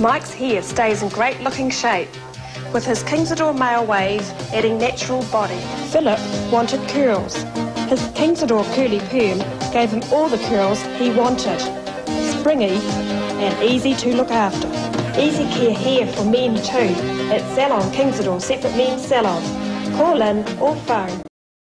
Mike's hair stays in great looking shape, with his Kingsadore male wave adding natural body. Philip wanted curls. His Kingsadore curly perm gave him all the curls he wanted. Springy and easy to look after. Easy care hair for men too at Salon Kingsadore, separate men's salon. Call in or phone